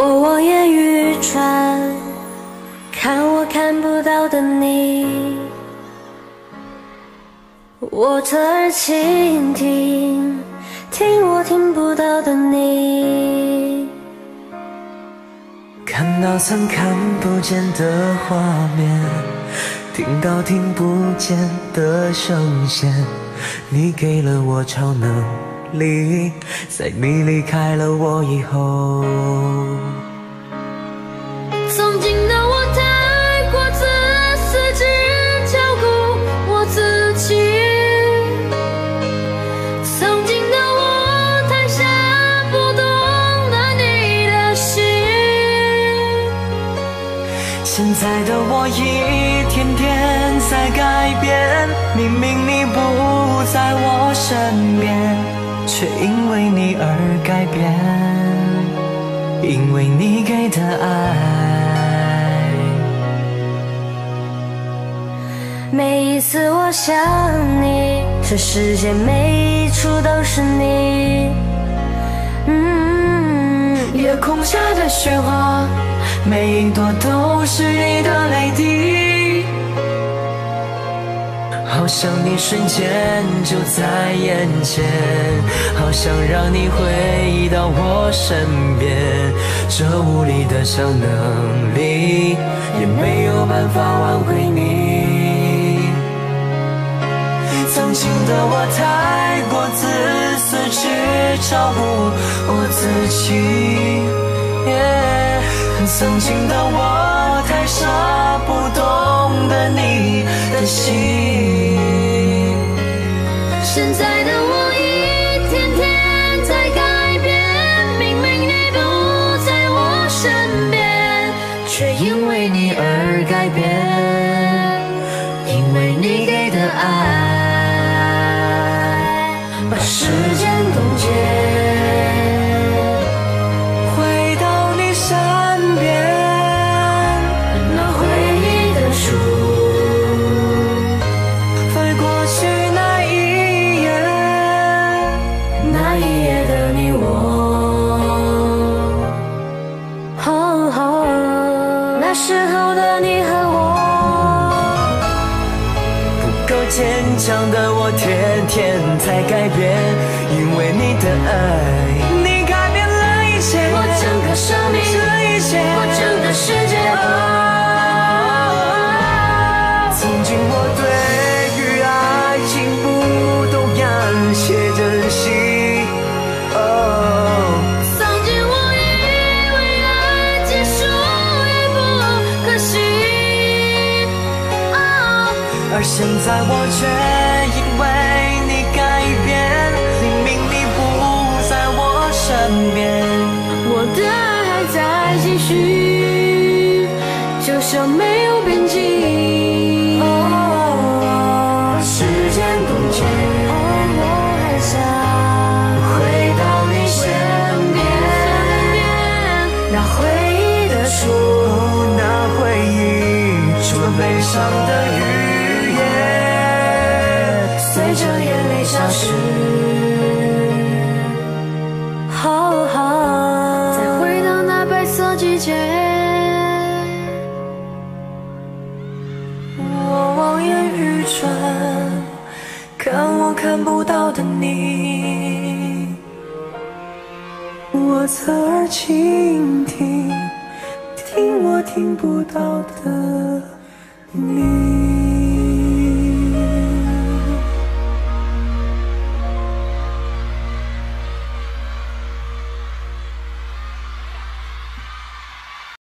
我望眼欲穿，看我看不到的你。我侧耳倾听，听我听不到的你。看到曾看不见的画面，听到听不见的声线，你给了我超能力，在你离开了我以后。曾经的我太过自私，只照顾我自己。曾经的我太傻，不懂得你的心。现在的我一天天在改变，明明你不在我身边，却因为你而改变，因为你给的爱。每一次我想你，这世界每一处都是你。嗯，夜空下的雪花，每一朵都是你的泪滴。想你瞬间就在眼前，好想让你回到我身边。这无力的超能力，也没有办法挽回你。曾经的我太过自私，只照顾我自己。耶曾经的我太傻，不懂懂得你的心。现在的我一天天在改变，明明你不在我身边，却因为你而改变，因为你给的爱，把时间冻结。坚强的我，天天在改变，因为你的爱，而现在我却因为你改变，明明你不在我身边。我的爱还在继续，就像没有边际。时间冻结，我还想回到你身边，那回忆的书。那回忆，除了悲伤的语言，随着眼泪消失。再回到那白色季节，我望眼欲穿，看我看不到的你，我侧耳倾听，听我听不到的你。